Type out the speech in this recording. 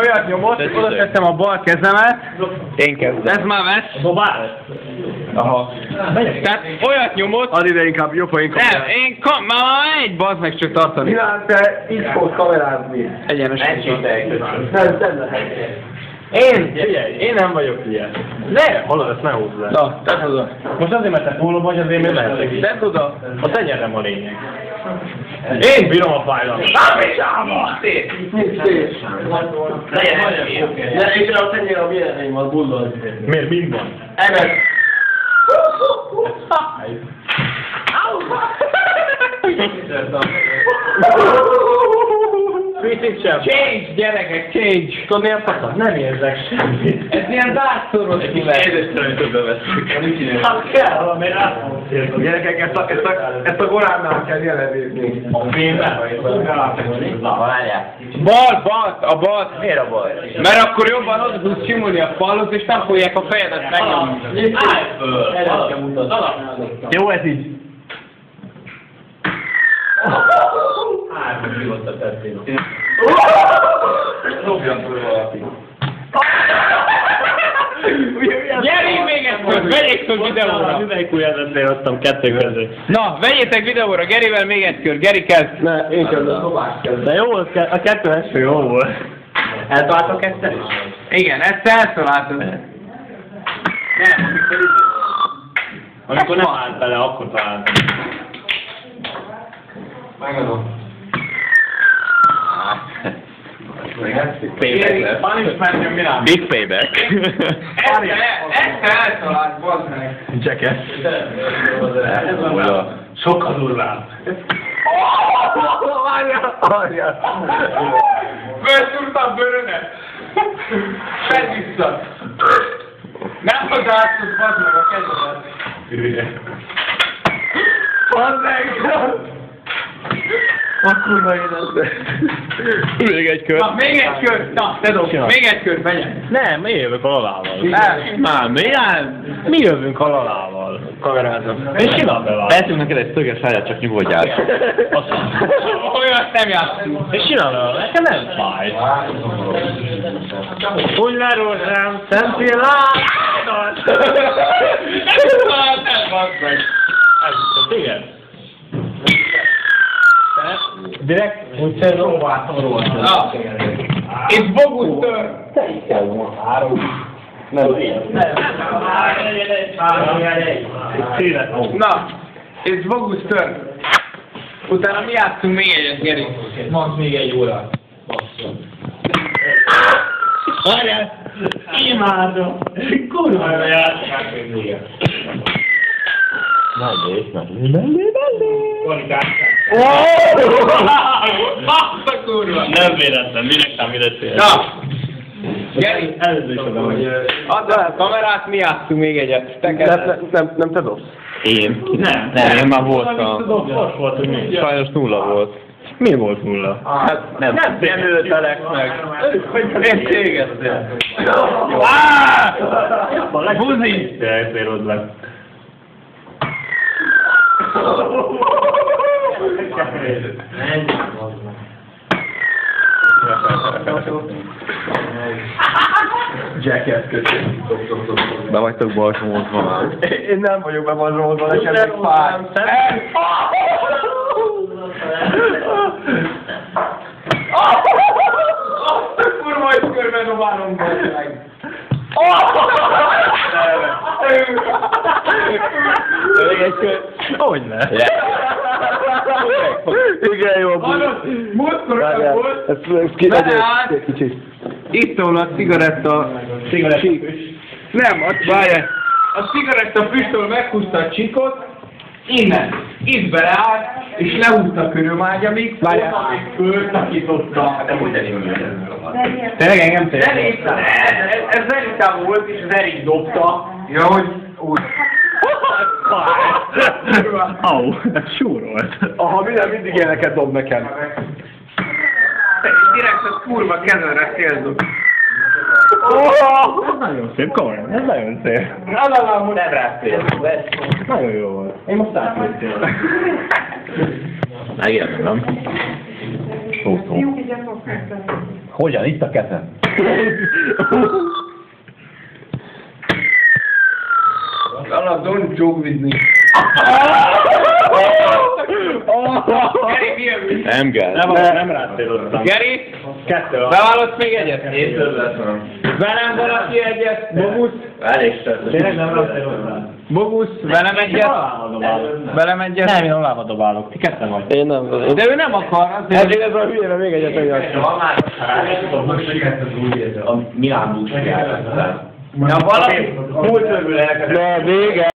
Olyat nyomott, oda tettem a bal kezemet, Én kezdem. ez már vesz. Dobál? Aha. Tehát olyat nyomott, Add ide inkább, jobb, ha inkább. nem, én kam, már egy bazd meg csak tartani. Milán, te így fogsz kamerázni. Egyenes. Nem, nem lehet. Én? Figyelj, én nem vagyok ilyen. Ne! Hallod, ezt ne húzd le. Na, tedd oda. Most azért, mert te pólóba vagy, azért még lehetek. Tedd oda. A tenyerem a lényeg. Én bírom a fájdalmat. Ámicsába! Ne, és a tenyér a véleményem, az bullog. Miért? Mind van. Emet. Picit sem. Change, gyerekek, change. Tudod milyen fasz? Nem érzek semmit. Ez ilyen dárszoros szület. Hát kell, mert átmondsz. Gyerekek, ezt a, ezt a, ezt a goránnál kell jelenítni. A fémben? Na, várjál. Bal, bal, a bal. Miért a baj? Mert akkor jobban oda tudsz simulni a falot, és nem fogják a fejedet megnyomni. Állj föl! Jó, ez így. Hát, mi volt a tettél? Gyerünk még egyszer, vegyék föl videóra. Mindenki ujját adtam kettő közé. Na, vegyétek videóra Gerivel még egy kör. Geri kezd. Ne, én kezdem. De jó, az a kettő első jó volt. Eltaláltok egyszer is? Igen, ezt elszaláltad. Nem, amikor Amikor nem állt bele, akkor találtam. Megadom. Jön mirám. Big payback. Ezt eltalált, bazd meg. Jackass. Sokkal durvább. Várjál, várjál. Felszúrta a bőrönet. Fedd vissza. Nem hagyjátok, bazd meg a kezedet. Bazd meg! A kurva életbe. Még egy kör. Na, még egy kör. Na, te dob. Csinálj. Még egy kör, menjen. Nem, mi jövök a lalával. Nem. Nem, mi, nem, mi jövünk a lalával. Kamerázom. És simán bevált. Eltünk neked egy szöges háját, csak nyugodjál. Olyan nem játszunk. És simán bevált. Nekem nem fáj. Úgy lerúl rám, szentél állat. Nem, bazd meg. Igen. Direkt úgy szerintem próbáltam róla. Na. Itt bogus tör. Na, ez bogus tör. Utána mi játszunk még egyet, Geri. Max még egy óra. Várjál! Imádom! Kurva jó vége. Mellé, mellé, mellé, mellé. Azt a kurva. Nem véletlen, minek számít Na, Geri, add el a kamerát, mi játszunk még egyet. Te kezded. nem, nem te dobsz. Én? Nem. Nem, én már voltam. Sajnos nulla volt. Mi volt nulla? Hát nem. Nem Emlőtelek meg. Én téged. Buzi! De ezért ott lett. Jackass köszönjük. Be vagytok balsomozva már. Én nem vagyok bevazolva, nekem meg fáj. Azt a kurva, hogy körben dobálom meg. Még egy kö... Hogyne? Igen, jó. Múltkor volt, ez, ez ki egy kicsit. itt ahol a cigaretta... Nem, a, várjál. A cigaretta füstől meghúzta a csikot, innen, itt beleállt, és lehúzta a körömágyamig, Várjál. még föltakította. Nem úgy elég Tényleg engem tényleg? Ez, Zeritán volt, és Zerit dobta. Ja, hogy úgy. Au, ez súrolt. Aha, minden mindig ilyeneket dob nekem. Direkt a kurva kezemre célzott. Oh! Ez nagyon szép, komolyan. Ez nagyon szép. Na, na, na, Nem ráztél. Nagyon jó volt. Én most átvettem. Megértem, nem? Szó, szó. Hogyan? Itt a kezem. Annak don't joke with me. Geri, mi mű? Nem gáz. Nem, nem rád céloztam. Geri, Kettő bevállalsz még egyet? Én többet van. Velem valaki egyet? Bogusz? Elég stresszes. Tényleg nem rád céloztam. Bogusz, velem egyet? Velem egyet? Nem, én alába dobálok. Ti ketten vagy. Én nem. De ő nem akar. Ezért ez a hülyére még egyet megadtam. Ha már rájöttem, hogy sikerült az új a Milán búcsúját. Ja, valaki... Múlt körül elkezdett. De vége.